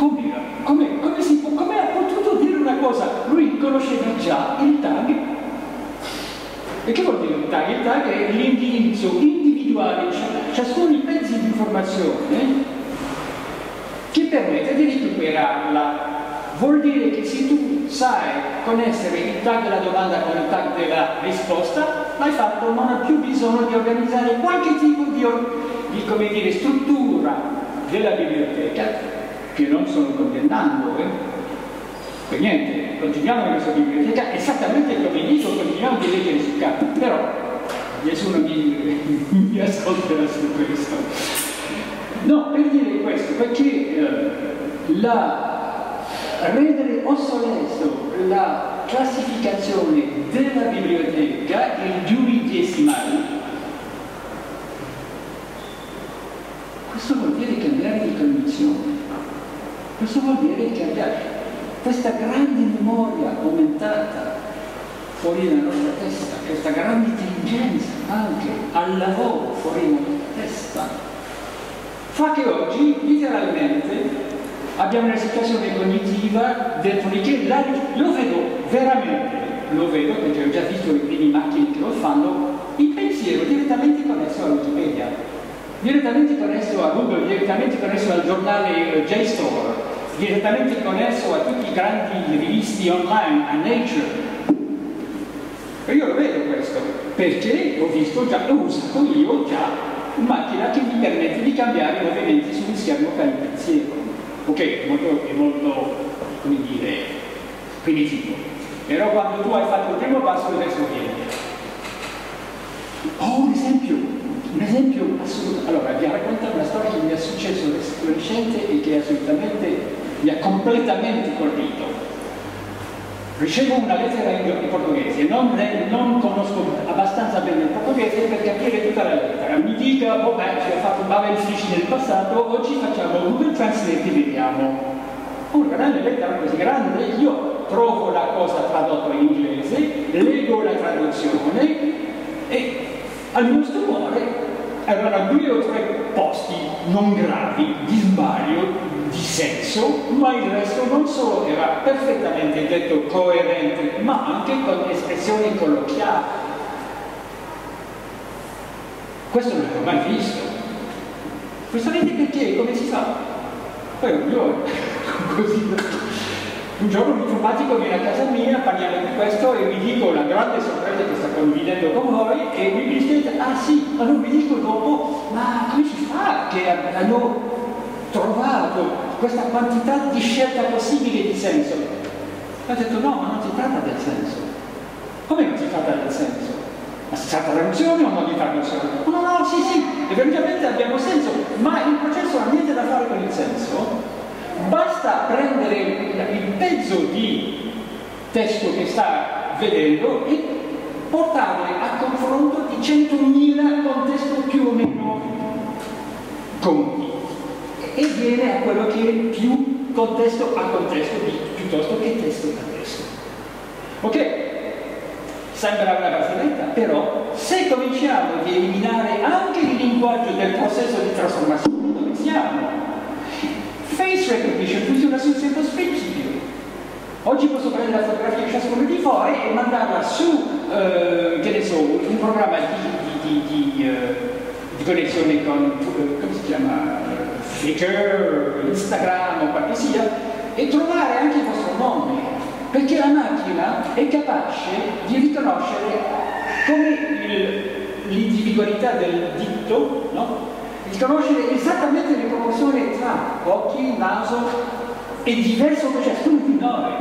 Come, come, come, si come ha potuto dire una cosa? Lui conosceva già il tag. E che vuol dire il tag? Il tag è l'indirizzo individuale, ciascuno i pezzi di informazione che permette di recuperarla. Vuol dire che se tu sai connessere il tag della domanda con il tag della risposta, l'hai fatto, non hai più bisogno di organizzare qualche tipo di, di dire, struttura della biblioteca, che non sto condannando, eh? Per niente, continuiamo la nostra biblioteca esattamente come dico, continuiamo a leggere su carta, però nessuno mi, mi ascolterà su questo. No, per dire questo, perché eh, la rendere obsoleto la classificazione della biblioteca in giuridecimali. Questo vuol dire cambiare di cognizione, questo vuol dire cambiare questa grande memoria aumentata fuori dalla nostra testa, questa grande intelligenza anche al lavoro fuori dalla nostra testa, fa che oggi letteralmente abbiamo una situazione cognitiva che la, lo vedo veramente, lo vedo perché ho già visto le prime macchine che lo fanno, il pensiero direttamente connesso a Wikipedia, direttamente connesso a Google, direttamente connesso al giornale JSTOR, direttamente connesso a tutti i grandi rivisti online, a Nature. E io lo vedo questo, perché ho visto già, l'ho usato io già, una macchina che mi permette di cambiare i movimenti sullo schermo con il pensiero ok, è molto, è molto, come dire, primitivo, però quando tu hai fatto il primo passo il resto viene. Oh, un esempio, un esempio assoluto. Allora, vi racconto una storia che mi è successo recente e che assolutamente mi ha completamente colpito. Ricevo una lettera in portoghese, non, non, conosco abbastanza bene il portoghese per capire tutta la lettera. Mi dica, vabbè, ci ho fatto Babel Fish nel passato, oggi facciamo Google Translate e vediamo. Una grande lettera così grande, io trovo la cosa tradotta in inglese, leggo la traduzione e al mio stupore erano due o tre posti non gravi di sbaglio di senso, ma il resto non solo era perfettamente detto coerente, ma anche con espressioni colloquiali. Questo non l'ho mai visto. Questo vedi perché? Come si fa? Poi io così un giorno un informatico viene a casa mia, parliamo di questo e mi dico una grande sorpresa che sta condividendo con voi e mi dice, ah sì, ma non mi dico dopo, ma come si fa che hanno trovato questa quantità di scelta possibile di senso. Ha detto no, ma non si tratta del senso. Come non si tratta del senso? Ma si tratta di traduzione o non di traduzione? No, no, no, sì, sì, effettivamente abbiamo senso, ma il processo ha niente da fare con il senso. Basta prendere pezzo di testo che sta vedendo e portarle a confronto di 100.000 contesti più o meno comuni e viene a quello che è più contesto a contesto piuttosto che testo a testo. Ok? Sembra una barzelletta, però se cominciamo ad eliminare anche il linguaggio del processo di trasformazione, dove siamo? Face recognition funziona sul stesso principio. Oggi posso prendere la fotografia di ciascuno di voi e mandarla su, eh, che ne so, un programma di, di, di, uh, di connessione con, uh, come si chiama? Twitter, Instagram o quel che sia, e trovare anche il vostro nome, perché la macchina è capace di riconoscere come l'individualità del ditto, no? riconoscere esattamente le proporzioni tra occhi, naso e diverso per ciascuno di noi.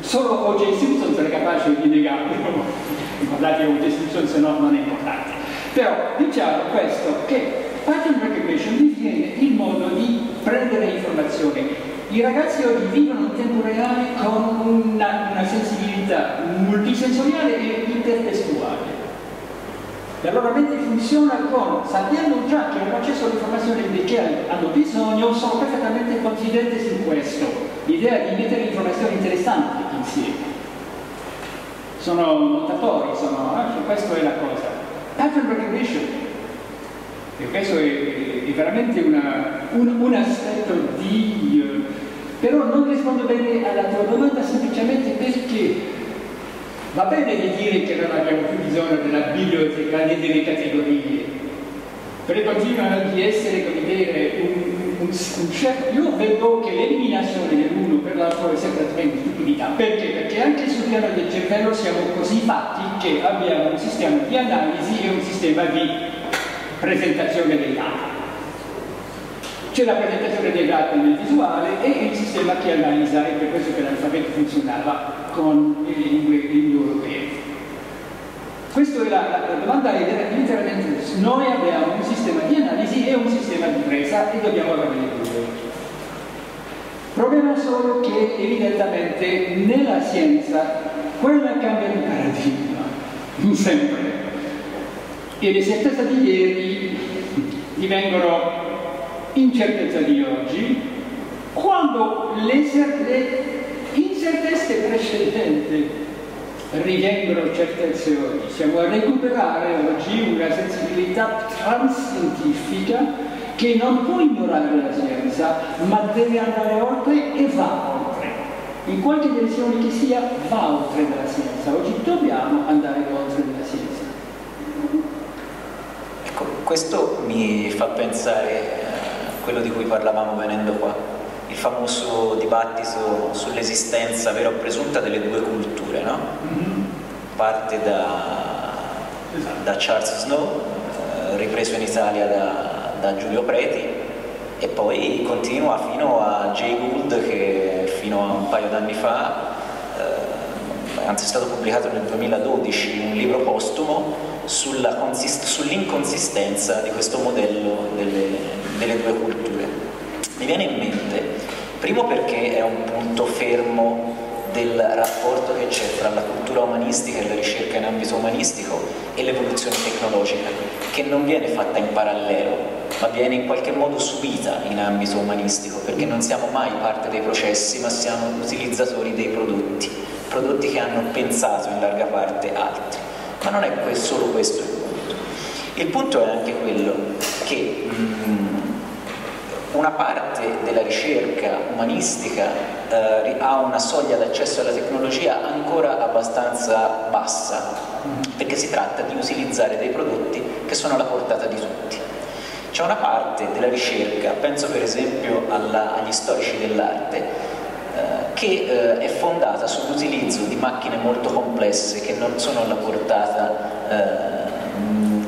Solo O.J. Simpson sarà capace di negarlo, guardate O.J. Simpson se no non è importante. Però diciamo questo che pattern recognition diviene il modo di prendere informazioni. I ragazzi oggi vivono in tempo reale con una, una sensibilità multisensoriale e intertestuale. La loro mente funziona con, sapendo già che hanno accesso all'informazione di che hanno bisogno, sono perfettamente confidenti su questo. L'idea di mettere informazioni interessanti insieme. Sono notatori, sono, ah, questa è la cosa. Pattern recognition. E questo è, è veramente una, un, un, aspetto di... Però non rispondo bene alla tua domanda semplicemente perché Va bene di dire che non abbiamo più bisogno della biblioteca né delle categorie, però continuano di essere, come dire, un, un, un certo... Io vedo che l'eliminazione dell'uno per l'altro è sempre di stupidità. Perché? Perché anche sul piano del cervello siamo così fatti che abbiamo un sistema di analisi e un sistema di presentazione dei dati. C'è la presentazione dei dati nel visuale e il sistema che analizza, e per questo che l'alfabeto funzionava con lingue europee. Questa è la, la, domanda è letteralmente noi abbiamo un sistema di analisi e un sistema di presa e dobbiamo avere le due. Il problema è solo che evidentemente nella scienza quella cambia di paradigma, sempre. E le certezze di ieri divengono incertezza di oggi, quando le, le incertezze precedenti rivengono certezze oggi. Siamo a recuperare oggi una sensibilità transscientifica che non può ignorare la scienza, ma deve andare oltre e va oltre. In qualche direzione che sia, va oltre la scienza. Oggi dobbiamo andare oltre la scienza. Ecco, questo mi fa pensare quello di cui parlavamo venendo qua, il famoso dibattito sull'esistenza vera o presunta delle due culture, no? Mm-hmm. Parte da, da, Charles Snow, eh, ripreso in Italia da, da Giulio Preti, e poi continua fino a Jay Gould che fino a un paio d'anni fa, eh, anzi è stato pubblicato nel 2012 un libro postumo sull'inconsistenza di questo modello delle, delle due culture. Mi viene in mente, primo perché è un punto fermo del rapporto che c'è tra la cultura umanistica e la ricerca in ambito umanistico e l'evoluzione tecnologica, che non viene fatta in parallelo, ma viene in qualche modo subita in ambito umanistico, perché non siamo mai parte dei processi, ma siamo utilizzatori dei prodotti, prodotti che hanno pensato in larga parte altri. Ma non è solo questo il punto. Il punto è anche quello che mm, una parte della ricerca umanistica eh, ha una soglia d'accesso alla tecnologia ancora abbastanza bassa, perché si tratta di utilizzare dei prodotti che sono alla portata di tutti. C'è una parte della ricerca, penso per esempio alla, agli storici dell'arte, eh, che eh, è fondata sull'utilizzo di macchine molto complesse che non sono alla portata eh,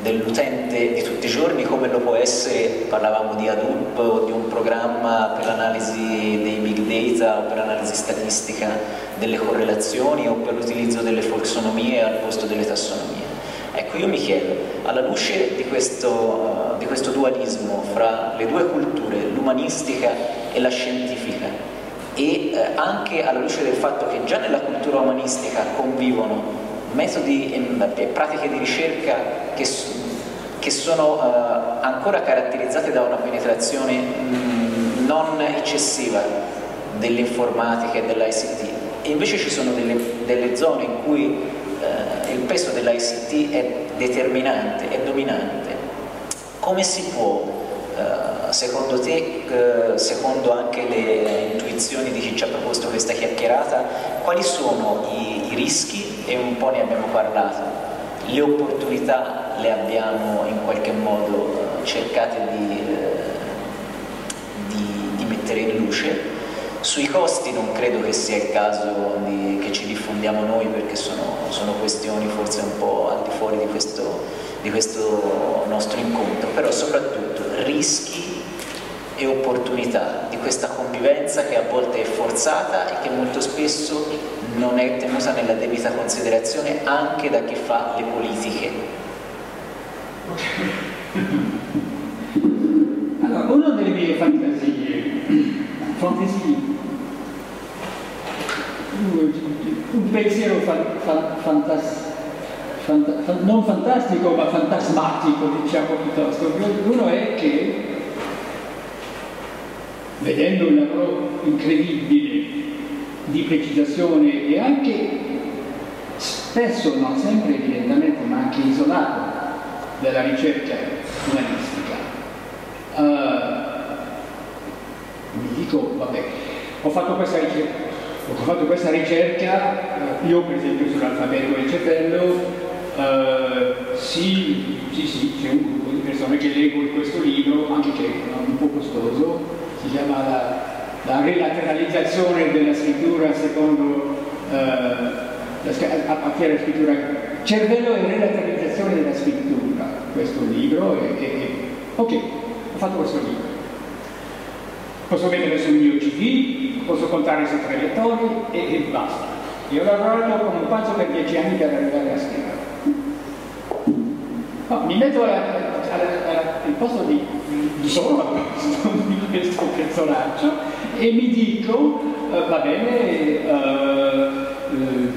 dell'utente di tutti i giorni come lo può essere, parlavamo di Hadoop o di un programma per l'analisi dei big data o per l'analisi statistica delle correlazioni o per l'utilizzo delle folksonomie al posto delle tassonomie. Ecco, io mi chiedo, alla luce di questo, uh, di questo dualismo fra le due culture, l'umanistica e la scientifica, e eh, anche alla luce del fatto che già nella cultura umanistica convivono metodi e pratiche di ricerca che, che sono eh, ancora caratterizzate da una penetrazione mh, non eccessiva dell'informatica e dell'ICT invece ci sono delle, delle zone in cui eh, il peso dell'ICT è determinante, è dominante. Come si può Uh, secondo te, uh, secondo anche le intuizioni di chi ci ha proposto questa chiacchierata, quali sono i, i rischi? E un po' ne abbiamo parlato, le opportunità le abbiamo in qualche modo cercate di, di, di, mettere in luce. Sui costi non credo che sia il caso di, che ci diffondiamo noi perché sono, sono, questioni forse un po' al di fuori di questo, di questo nostro incontro, però soprattutto rischi e opportunità di questa convivenza che a volte è forzata e che molto spesso non è tenuta nella debita considerazione anche da chi fa le politiche. Allora, una delle mie fantasie, fantasie un pensiero fan, fan, fantas, fanta, non fantastico ma fantasmatico diciamo piuttosto uno è che vedendo un lavoro incredibile di precisazione e anche spesso, non sempre evidentemente, ma anche isolato della ricerca umanistica, uh, mi dico, vabbè, ho fatto questa ricerca, ho fatto questa ricerca, uh, io per esempio sull'alfabeto del cervello, uh, sì, sì, sì, c'è un gruppo di persone che leggo questo libro, anche che è un po' costoso, si chiama la, la rilateralizzazione della scrittura secondo eh, a partire dalla scrittura? Cervello e rilateralizzazione della scrittura questo libro e, e, ok ho fatto questo libro. Posso mettere sul mio cd posso contare su tre lettori e, e basta. Io ho lavorato come un pazzo per dieci anni per arrivare a scrivere. No, mi metto al posto di, di solo al posto di questo personaggio e mi dico, uh, va bene, uh, uh,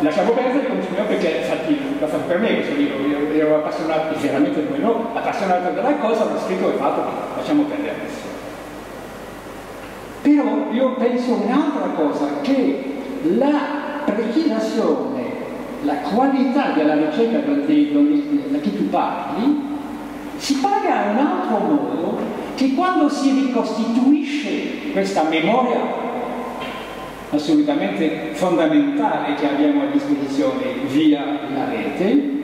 lasciamo perdere, continuiamo perché infatti l'ha fatto per me questo libro, io ero appassionato, veramente come no, appassionato della cosa, l'ho scritto e fatto, lasciamo perdere. Però io penso un'altra cosa, che la precisazione, la qualità della ricerca da cui tu parli, si paga un altro modo che quando si ricostituisce questa memoria assolutamente fondamentale che abbiamo a disposizione via la rete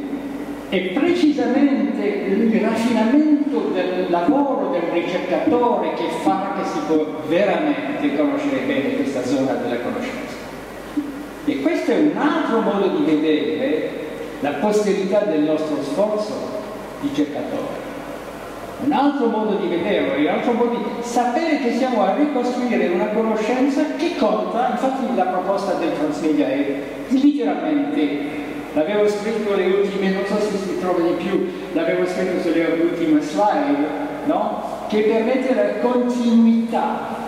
è precisamente il raffinamento del lavoro del ricercatore che fa che si può veramente conoscere bene questa zona della conoscenza. E questo è un altro modo di vedere la posterità del nostro sforzo ricercatore. Un altro modo di vederlo, un altro modo di sapere che siamo a ricostruire una conoscenza che conta, infatti la proposta del Transmedia è letteralmente l'avevo scritto le ultime, non so se si trova di più, l'avevo scritto sulle ultime slide, no? che permette la continuità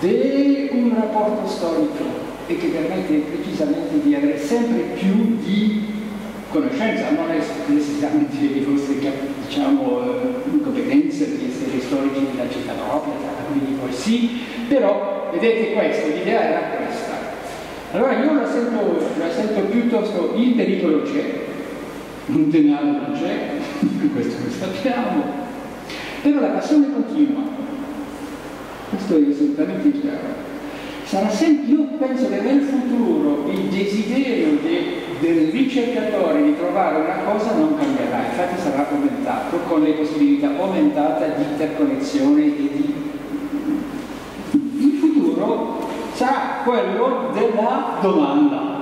di un rapporto storico e che permette precisamente di avere sempre più di conoscenza, non è necessariamente le vostre diciamo, competenze di essere storici della città propria, quindi poi sì, però vedete questo, l'idea era questa. Allora io la sento, la sento piuttosto, il pericolo c'è, un denaro non c'è, questo lo sappiamo, però la passione continua, questo è assolutamente chiaro. Sarà sempre, io penso che nel futuro il desiderio de, del ricercatore di trovare una cosa non cambierà, infatti sarà aumentato con le possibilità aumentate di interconnessione e di... Il futuro sarà quello della domanda.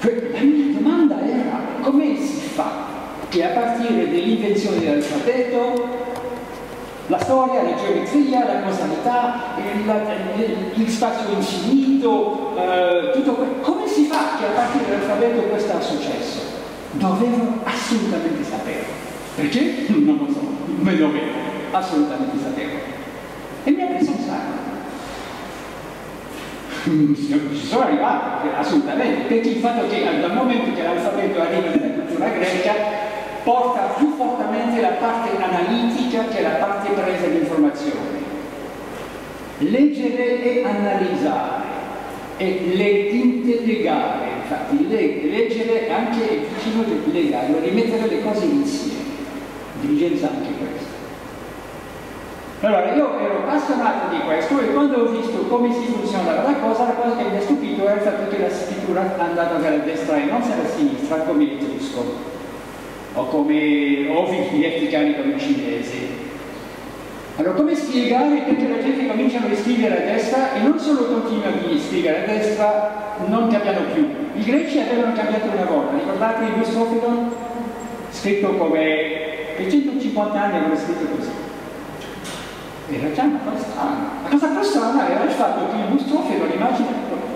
La mia domanda era come si fa che a partire dell'invenzione dell'alfabeto la storia, la geometria, la causalità, spazio infinito, eh, tutto questo. Come si fa che a partire dall'alfabeto questo è successo? Dovevo assolutamente saperlo. Perché? Non lo so, me lo vedo, assolutamente saperlo. E mi ha preso un sacco. Ci sono arrivato, assolutamente, perché il fatto che dal momento che l'alfabeto arriva nella cultura greca porta più fortemente la parte analitica che la parte presa di informazione. Leggere e analizzare e le interlegare, infatti leggere anche è vicino del legare, rimettere le cose insieme. Diligenza anche questa. Allora, io ero appassionato di questo e quando ho visto come si funzionava la cosa, la cosa che mi ha stupito era il fatto che la scrittura è andata dalla destra e non dalla sinistra come l'etrusco o come o i biglietti cari come cinesi. Allora come spiegare perché la gente cominciano a scrivere a destra e non solo continuano a scrivere a destra, non cambiano più. I greci avevano cambiato una volta, ricordate il Bustofidon? Scritto come per 150 anni avevano scritto così. Era già una cosa strana. La cosa più strana era il fatto che il Bustofidon, immagina,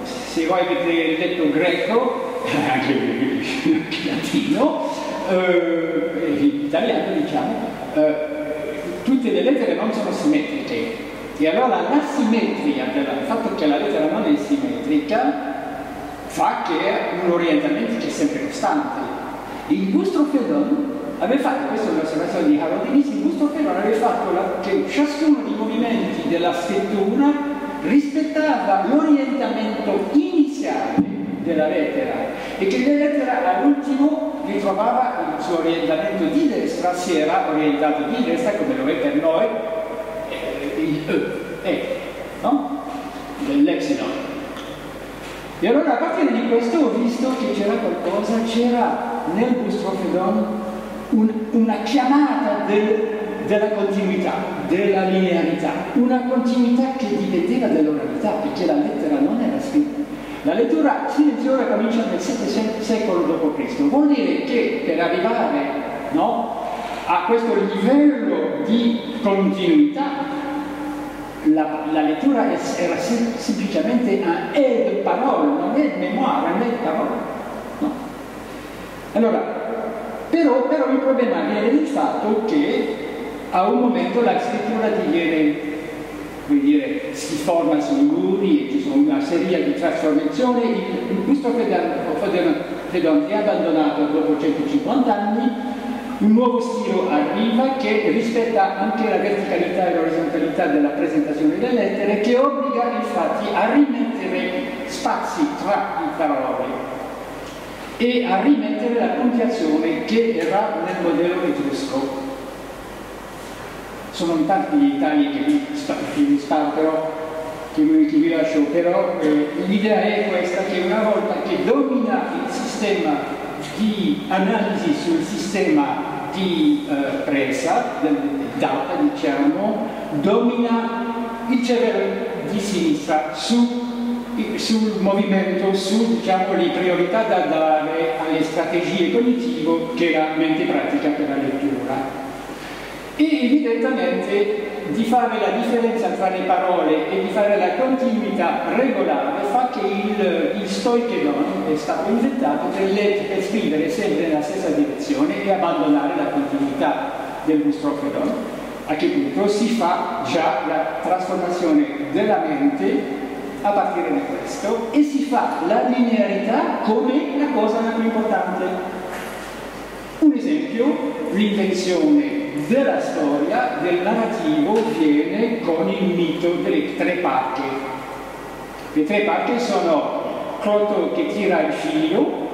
se voi avete letto greco, anche il latino, eh, italiano diciamo, eh, tutte le lettere non sono simmetriche e allora la simmetria, il fatto che la lettera non è simmetrica fa che un orientamento c'è sempre costante. Il Bustrofedon aveva fatto, questa è un'osservazione di Harodinisi, il Bustrofedon aveva fatto la, che ciascuno dei movimenti della scrittura rispettava l'orientamento iniziale della lettera e che la lettera all'ultimo ritrovava il suo orientamento di destra, si era orientato di destra come lo è per noi eh, il E, e no? dell'Epsilon. E allora a partire di questo ho visto che c'era qualcosa, c'era nel Bustrofedon un, una chiamata del, della continuità, della linearità, una continuità che dipendeva dall'oralità, perché la lettera non era scritta la lettura silenziosa comincia nel VII secolo d.C. Vuol dire che per arrivare no, a questo livello di continuità la, la lettura era sem semplicemente un ed parole, non è memoria, non è parole. No. Allora, però, però il problema viene dal fatto che a un momento la scrittura diviene come dire, si forma sui muri e ci sono una serie di trasformazioni. Il Cristo Fedon è abbandonato dopo 150 anni, un nuovo stile arriva che rispetta anche la verticalità e l'orizzontalità della presentazione delle lettere, che obbliga infatti a rimettere spazi tra le parole e a rimettere la puntuazione che era nel modello etrusco sono tanti gli tagli che vi, che che vi, lascio però eh, l'idea è questa che una volta che domina il sistema di analisi sul sistema di eh, presa, data diciamo, domina il cervello di sinistra su, sul movimento, su diciamo, le priorità da dare alle strategie cognitive che la mente pratica per la lettura e evidentemente di fare la differenza tra le parole e di fare la continuità regolare fa che il, il stoichedon è stato inventato per, per, scrivere sempre nella stessa direzione e abbandonare la continuità del bustrochedon a che punto si fa già la trasformazione della mente a partire da questo e si fa la linearità come la cosa più importante. Un esempio l'invenzione della storia, del narrativo, viene con il mito delle tre pacche. Le tre pacche sono Croto che tira il figlio,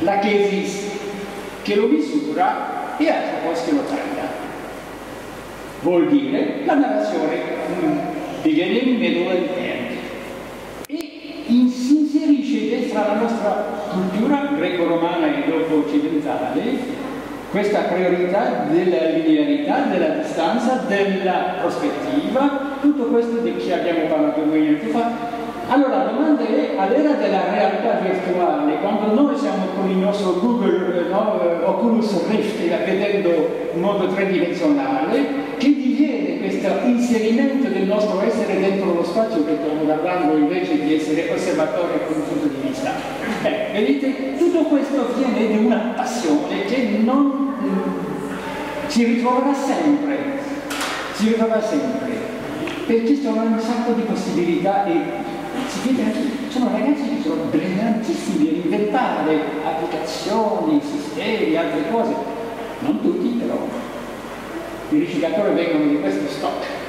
la Chesis che lo misura e Atropos che lo taglia. Vuol dire la narrazione beginning, middle and end. E si inserisce dentro la nostra cultura greco-romana e dopo occidentale questa priorità della linearità, della distanza, della prospettiva, tutto questo di cui abbiamo parlato due minuti fa. Allora la domanda è, all'era della realtà virtuale, quando noi siamo con il nostro Google no, Oculus Rift vedendo in modo tridimensionale, che diviene questo inserimento del nostro essere dentro lo spazio che stiamo guardando invece di essere osservatore con vista? Beh, vedete, tutto questo viene di una passione che non si ritroverà sempre, si ritroverà sempre, perché sono un sacco di possibilità e si vede anche, sono ragazzi che sono brillantissimi a inventare applicazioni, sistemi, altre cose, non tutti però. I ricercatori vengono di questo stock